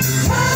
Hey!